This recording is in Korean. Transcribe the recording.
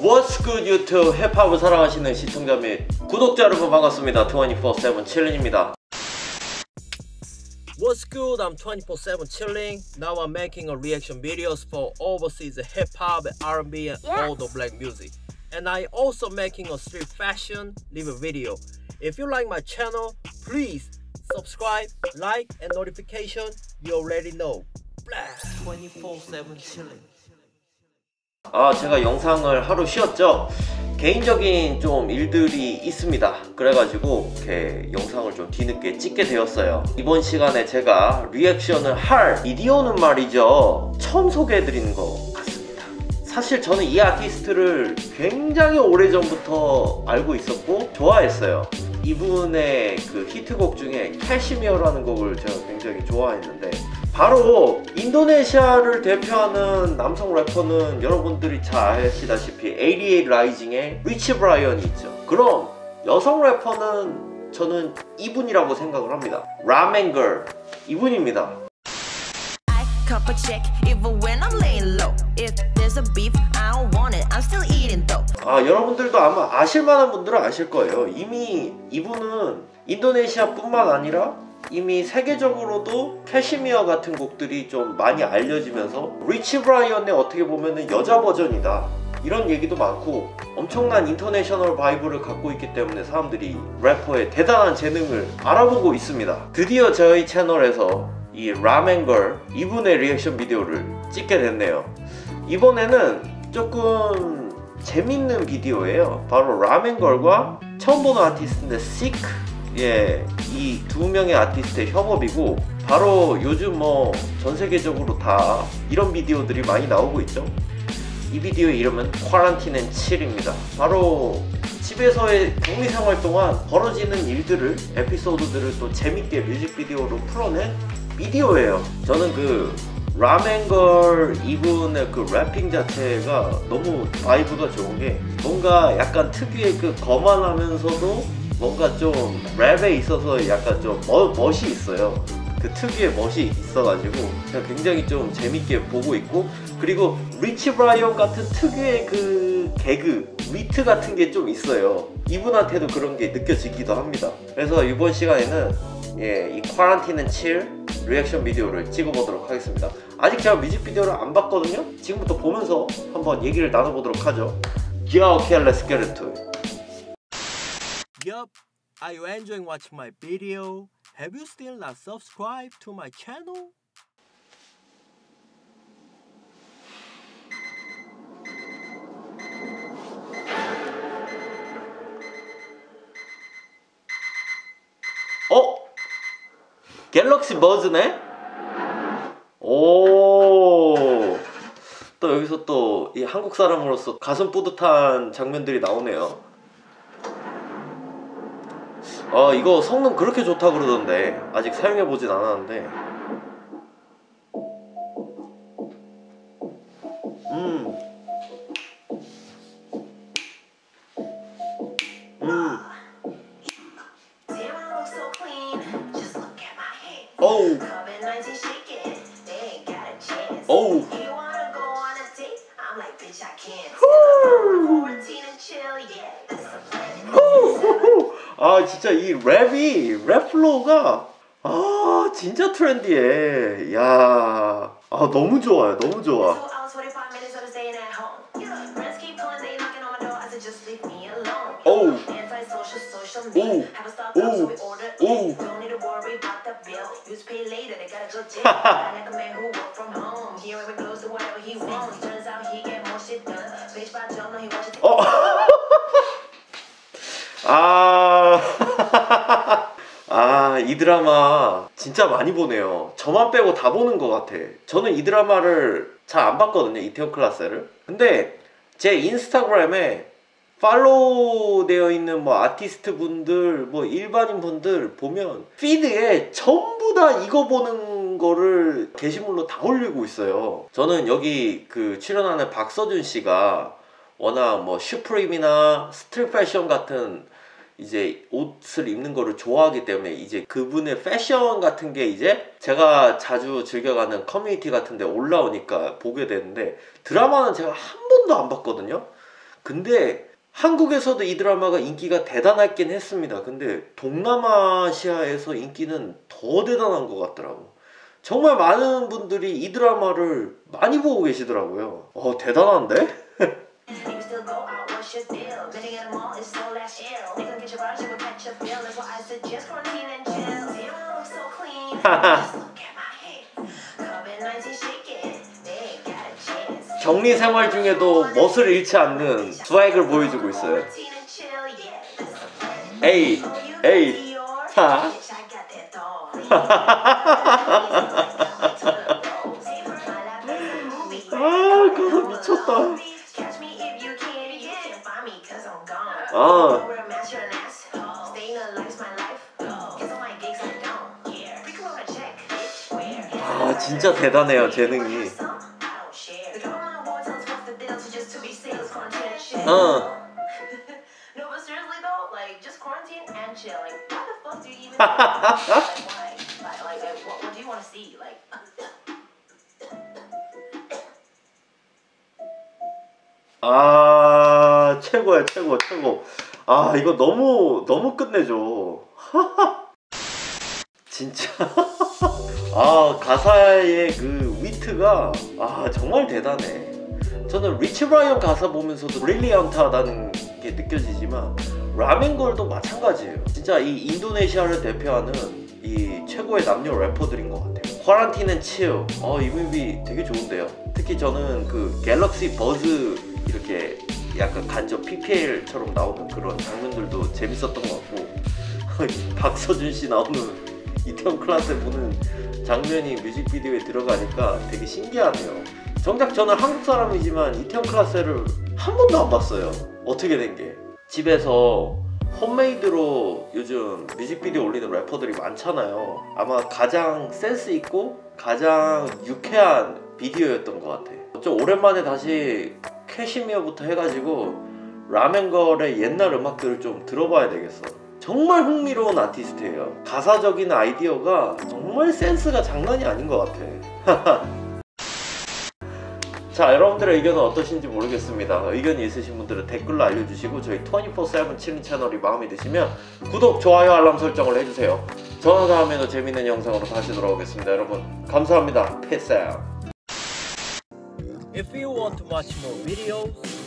What's good YouTube 힙합을 사랑하시는 시청자 및 구독자 여러분 반갑습니다 24-7 칠린입니다 What's good? I'm 24-7 chilling. Now I'm making a reaction videos for overseas hip-hop, R&B and all the black music. And I also making a street fashion live video. If you like my channel, please subscribe, like and notification. You already know. Blast 24-7 chilling. 아 제가 영상을 하루 쉬었죠? 개인적인 좀 일들이 있습니다. 그래가지고 이렇게 영상을 좀 뒤늦게 찍게 되었어요. 이번 시간에 제가 리액션을 할 비디오는 말이죠. 처음 소개해드리는 것 같습니다. 사실 저는 이 아티스트를 굉장히 오래전부터 알고 있었고 좋아했어요. 이분의 그 히트곡 중에 캐시미어라는 곡을 제가 굉장히 좋아했는데 바로 인도네시아를 대표하는 남성 래퍼는 여러분들이 잘 아시다시피 88rising의 Rich Brian이 있죠. 그럼 여성 래퍼는 저는 이분이라고 생각을 합니다. RAMENGVRL 이분입니다. I cop a check even when I'm laying low. If there's a beef, I don't want it. I'm still eating though. 아 여러분들도 아마 아실 만한 분들은 아실 거예요. 이미 이분은 인도네시아뿐만 아니라 이미 세계적으로도 캐시미어 같은 곡들이 좀 많이 알려지면서 리치 브라이언의 어떻게 보면은 여자 버전이다. 이런 얘기도 많고 엄청난 international vibe를 갖고 있기 때문에 사람들이 래퍼의 대단한 재능을 알아보고 있습니다. 드디어 저희 채널에서 이 라멘걸 이분의 리액션 비디오를 찍게 됐네요. 이번에는 조금 재밌는 비디오예요. 바로 라멘걸과 처음 보는 아티스트인데 시크 예, 이 두 명의 아티스트의 협업이고 바로 요즘 뭐 전 세계적으로 다 이런 비디오들이 많이 나오고 있죠. 이 비디오의 이름은 앤 7입니다. 바로 집에서의 격리 생활 동안 벌어지는 일들을 에피소드들을 또 재밌게 뮤직비디오로 풀어낸 비디오예요. 저는 그 라멘걸 이분의 그 rapping 자체가 너무 vibe가 좋은 게 뭔가 약간 특유의 그 거만하면서도 뭔가 좀 랩에 있어서 약간 좀 멋, 멋이 있어요. 그 특유의 멋이 있어가지고 제가 굉장히 좀 재밌게 보고 있고 그리고 리치 브라이언 같은 특유의 그 개그 위트 같은 게 좀 있어요. 이분한테도 그런 게 느껴지기도 합니다. 그래서 이번 시간에는 예, 이 Quarantine n Chill 리액션 비디오를 찍어보도록 하겠습니다. 아직 제가 뮤직비디오를 안 봤거든요. 지금부터 보면서 한번 얘기를 나눠보도록 하죠. Yo, okay, let's get into it. Yup, are you enjoying watching my video? Have you still not subscribed to my channel? 어? 갤럭시 버즈네? 오. 또 여기서 또 이 한국 사람으로서 가슴 뿌듯한 장면들이 나오네요. 아 이거 성능 그렇게 좋다 그러던데 아직 사용해 보진 않았는데 음. 음. Zero so clean. Just look at my hands. 어우 COVID-19 shaking. They ain't got a chance. 어우 아 진짜 이 랩이 랩 플로우가 아 진짜 트렌디해 야 아, 너무 좋아요 너무 좋아 Two hours, 45 minutes of staying at home. Yeah. Friends keep calling, they knocking on my door. I said, just leave me alone. Oh. Antisocial, social Oh. media. Have a start Oh. so we order Oh. in. Don't need to worry about the bill. Use pay later, they gotta go jail. I like a man who work from home. He every close to whatever he wants. Turns out he get more shit done. Bitch, by John, he watches 어. 아. 아, 이 드라마 진짜 많이 보네요. 저만 빼고 다 보는 것 같아. 저는 이 드라마를 잘 안 봤거든요, 이태원 클라스를. 근데 제 인스타그램에 팔로우 되어 있는 뭐 아티스트 분들, 뭐 일반인 분들 보면 피드에 전부 다 이거 보는 거를 게시물로 다 올리고 있어요. 저는 여기 그 출연하는 박서준 씨가 워낙 뭐 슈프림이나 street 패션 같은 이제 옷을 입는 거를 좋아하기 때문에 이제 그분의 패션 같은 게 이제 제가 자주 즐겨가는 커뮤니티 같은 데 올라오니까 보게 되는데 드라마는 제가 한 번도 안 봤거든요. 근데 한국에서도 이 드라마가 인기가 대단했긴 했습니다. 근데 동남아시아에서 인기는 더 대단한 것 같더라고. 정말 많은 분들이 이 드라마를 많이 보고 계시더라고요. 어, 대단한데? body, will catch your feel. That's why I suggest quarantine and chill. Damn, I look so clean. Just look at my head. COVID-19 shaking. They ain't got a chance. 격리 생활 중에도 멋을 잃지 않는 스웩을 보여주고 있어요. 에이, Oh, 에이. 하. 아, 그거 미쳤다. Catch want to see? Like, 아 최고야 최고 최고 아 이거 너무 너무 끝내줘 진짜 아 가사의 그 위트가 아 정말 대단해. 저는 리치 브라이언 가사 보면서도 브릴리언트하다는 게 느껴지지만 라멘걸도 마찬가지예요. 진짜 이 인도네시아를 대표하는 이 최고의 남녀 래퍼들인 것 같아요. 쿼란틴은 치어 어이 뮤비 되게 좋은데요. 특히 저는 그 갤럭시 버즈 이렇게 약간 간접 PPL처럼 나오는 그런 장면들도 재밌었던 것 같고 박서준 씨 나오는 이태원 클라스 보는 장면이 뮤직비디오에 들어가니까 되게 신기하네요. 정작 저는 한국 사람이지만 이태원 클라스를 한 번도 안 봤어요. 어떻게 된 게? 집에서 홈메이드로 요즘 뮤직비디오 올리는 래퍼들이 많잖아요. 아마 가장 센스 있고 가장 유쾌한 비디오였던 것 같아. 좀 오랜만에 다시 캐시미어부터 해가지고 라멘걸의 옛날 음악들을 좀 들어봐야 되겠어. 정말 흥미로운 아티스트예요. 가사적인 아이디어가 정말 센스가 장난이 아닌 것 같아. 자, 여러분들의 의견은 어떠신지 모르겠습니다. 의견이 있으신 분들은 댓글로 알려주시고 저희 24/7 칠린 채널이 마음에 드시면 구독, 좋아요, 알람 설정을 해주세요. 저는 다음에 도 재밌는 영상으로 다시 돌아오겠습니다. 여러분 감사합니다. Out. If you want to watch more videos,